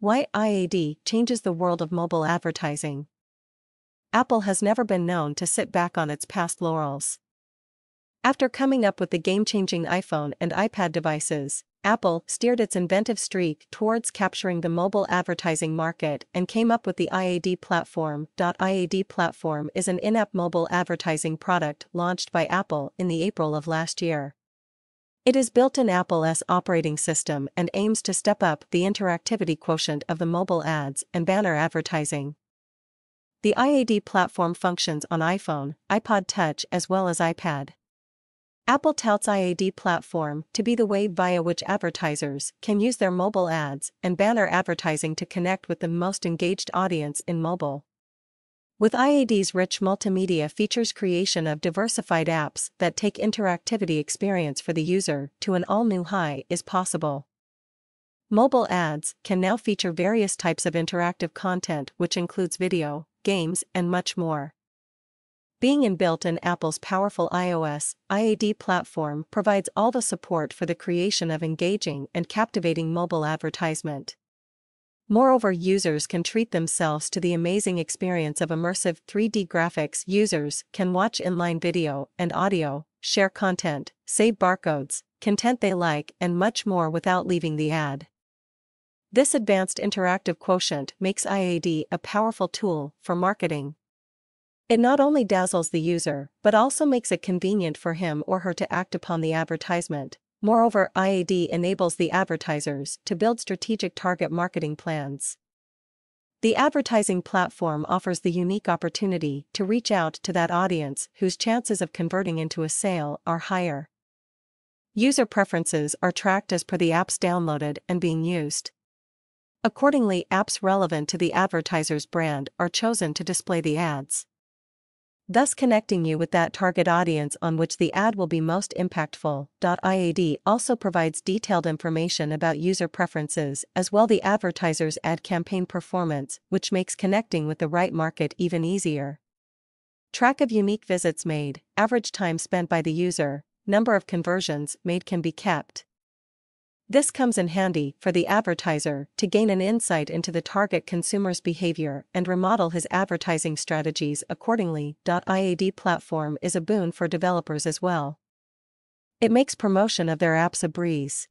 Why IAD changes the world of mobile advertising. Apple has never been known to sit back on its past laurels. After coming up with the game changing iPhone and iPad devices, Apple steered its inventive streak towards capturing the mobile advertising market and came up with the IAD platform. IAD platform is an in-app mobile advertising product launched by Apple in the April of last year. It is built in Apple's operating system and aims to step up the interactivity quotient of the mobile ads and banner advertising. The IAD platform functions on iPhone, iPod Touch as well as iPad. Apple touts IAD platform to be the way via which advertisers can use their mobile ads and banner advertising to connect with the most engaged audience in mobile. With IAD's rich multimedia features creation of diversified apps that take interactivity experience for the user to an all-new high is possible. Mobile ads can now feature various types of interactive content which includes video, games, and much more. Being inbuilt in Apple's powerful iOS, IAD platform provides all the support for the creation of engaging and captivating mobile advertisement. Moreover, users can treat themselves to the amazing experience of immersive 3D graphics. Users can watch inline video and audio, share content, save barcodes, content they like, and much more without leaving the ad. This advanced interactive quotient makes IAD a powerful tool for marketing. It not only dazzles the user, but also makes it convenient for him or her to act upon the advertisement. Moreover, IAD enables the advertisers to build strategic target marketing plans. The advertising platform offers the unique opportunity to reach out to that audience whose chances of converting into a sale are higher. User preferences are tracked as per the apps downloaded and being used. Accordingly, apps relevant to the advertiser's brand are chosen to display the ads thus connecting you with that target audience on which the ad will be most impactful. IAD also provides detailed information about user preferences as well the advertiser's ad campaign performance, which makes connecting with the right market even easier. Track of unique visits made, average time spent by the user, number of conversions made can be kept. This comes in handy for the advertiser to gain an insight into the target consumer's behavior and remodel his advertising strategies accordingly. IAD platform is a boon for developers as well. It makes promotion of their apps a breeze.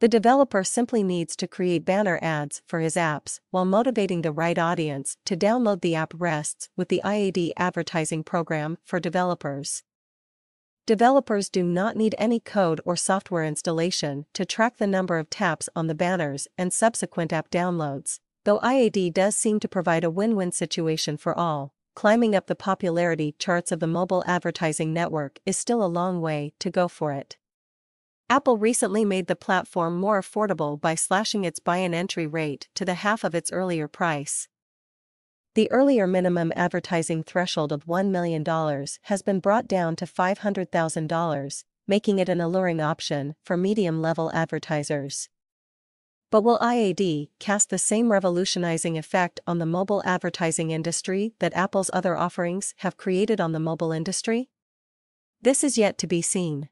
The developer simply needs to create banner ads for his apps while motivating the right audience to download the app rests with the IAD advertising program for developers. Developers do not need any code or software installation to track the number of taps on the banners and subsequent app downloads, though IAD does seem to provide a win-win situation for all. Climbing up the popularity charts of the mobile advertising network is still a long way to go for it. Apple recently made the platform more affordable by slashing its buy-in entry rate to the half of its earlier price. The earlier minimum advertising threshold of $1 million has been brought down to $500,000, making it an alluring option for medium level advertisers. But will IAD cast the same revolutionizing effect on the mobile advertising industry that Apple's other offerings have created on the mobile industry? This is yet to be seen.